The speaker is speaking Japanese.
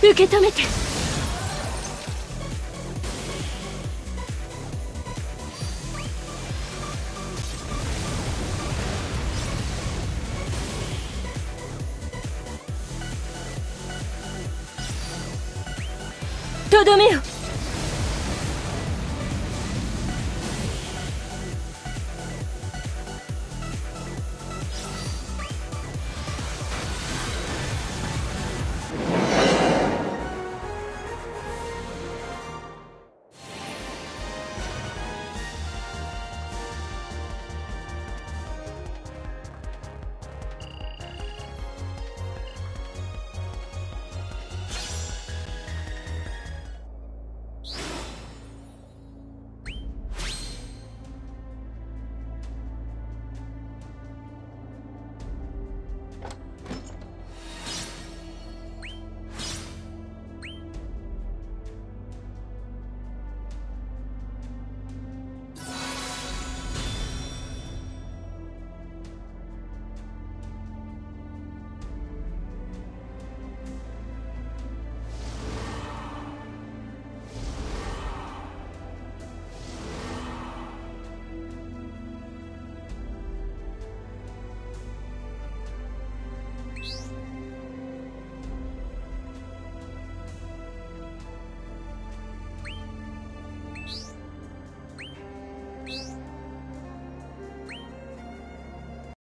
受け止めて。とどめよ。